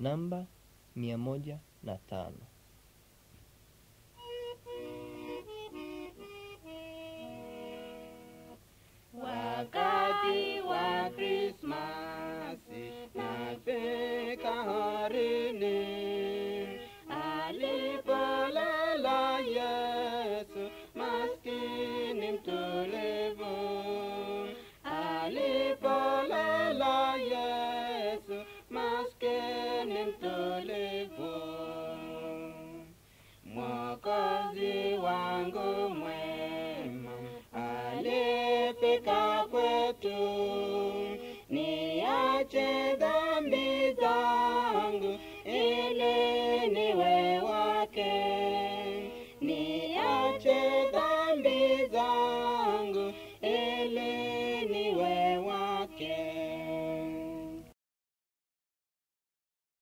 namba mia moja na tano. mtolevu, Mwokozi wangu mwema alifika kwetu, niache dhambi